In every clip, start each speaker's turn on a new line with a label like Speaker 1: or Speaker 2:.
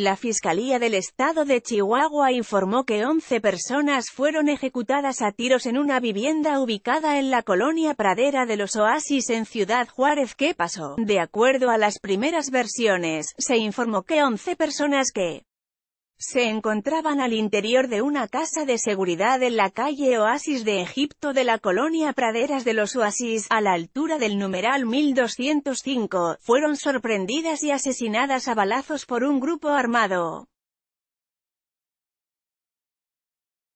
Speaker 1: La Fiscalía del Estado de Chihuahua informó que 11 personas fueron ejecutadas a tiros en una vivienda ubicada en la colonia Pradera de los Oasis en Ciudad Juárez. ¿Qué pasó? De acuerdo a las primeras versiones, se informó que 11 personas que se encontraban al interior de una casa de seguridad en la calle Oasis de Egipto de la colonia Praderas de los Oasis, a la altura del numeral 1205, fueron sorprendidas y asesinadas a balazos por un grupo armado.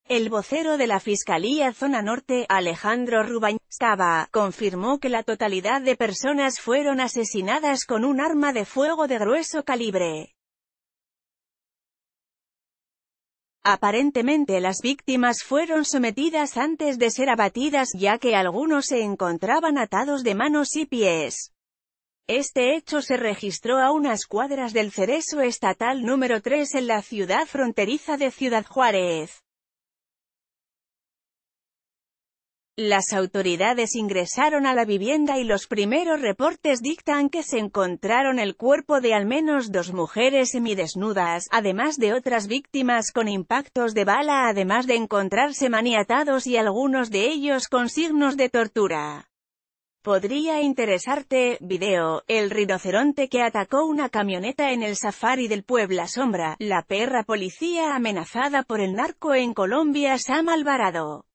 Speaker 1: El vocero de la Fiscalía Zona Norte, Alejandro Rubañstaba, confirmó que la totalidad de personas fueron asesinadas con un arma de fuego de grueso calibre. Aparentemente las víctimas fueron sometidas antes de ser abatidas, ya que algunos se encontraban atados de manos y pies. Este hecho se registró a unas cuadras del Cerezo Estatal número 3 en la ciudad fronteriza de Ciudad Juárez. Las autoridades ingresaron a la vivienda y los primeros reportes dictan que se encontraron el cuerpo de al menos dos mujeres semidesnudas, además de otras víctimas con impactos de bala además de encontrarse maniatados y algunos de ellos con signos de tortura. Podría interesarte, video, el rinoceronte que atacó una camioneta en el safari del Puebla Sombra, la perra policía amenazada por el narco en Colombia Sam Alvarado.